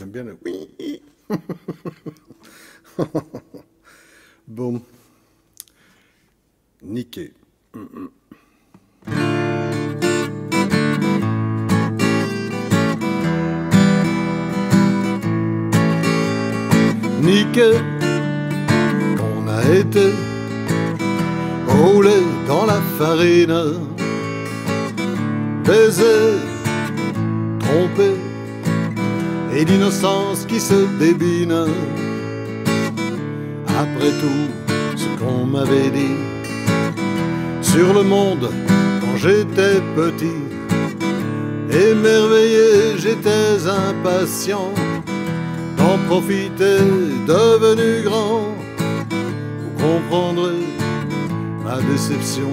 J'aime bien le oui. bon. Niqué. Niqué, qu'on a été roulé dans la farine, baiser, trompé, et l'innocence qui se débine. Après tout ce qu'on m'avait dit sur le monde quand j'étais petit, émerveillé, j'étais impatient d'en profiter, devenu grand. Vous comprendrez ma déception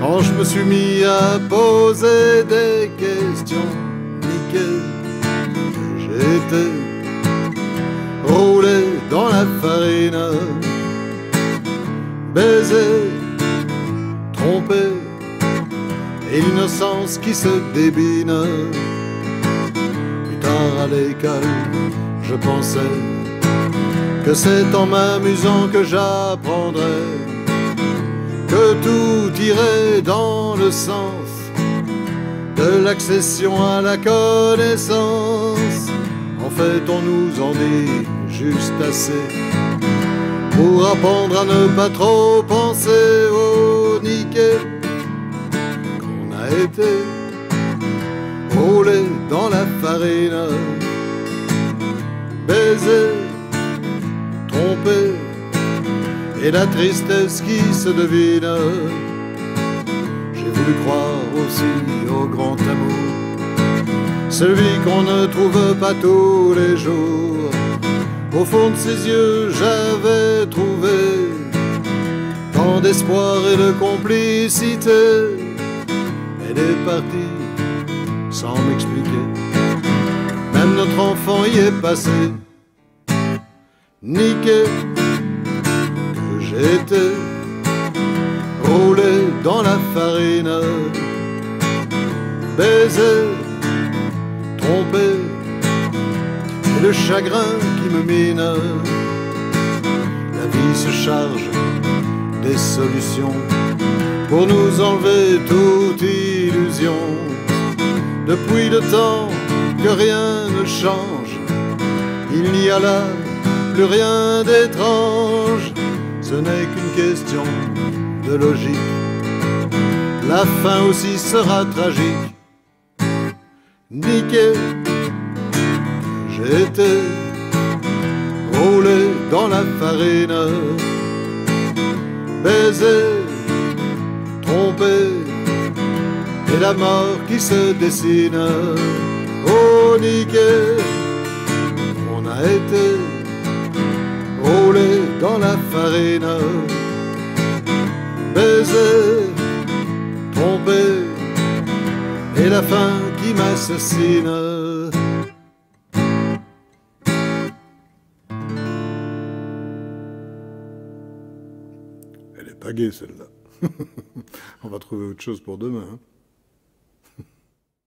quand je me suis mis à poser des questions. Roulé dans la farine, baisé, trompé, et l'innocence qui se débine. Plus tard à l'école, je pensais que c'est en m'amusant que j'apprendrais que tout irait dans le sens de l'accession à la connaissance. On nous en dit juste assez pour apprendre à ne pas trop penser au niquet qu'on a été roulé dans la farine, baisé, trompé, et la tristesse qui se devine. J'ai voulu croire aussi au grand amour, celui qu'on ne trouve pas tous les jours. Au fond de ses yeux, j'avais trouvé tant d'espoir et de complicité. Elle est partie sans m'expliquer. Même notre enfant y est passé. Niqué que j'étais, roulé dans la farine, baisé, le chagrin qui me mine. La vie se charge des solutions pour nous enlever toute illusion. Depuis le temps que rien ne change, il n'y a là plus rien d'étrange. Ce n'est qu'une question de logique. La fin aussi sera tragique. Niqué, j'étais roulé dans la farine, baisé, trompé, et la mort qui se dessine. Oh, niqué, on a été roulé dans la farine, baisé, trompé, et la fin qui m'assassine. Elle est pas celle-là. On va trouver autre chose pour demain. hein.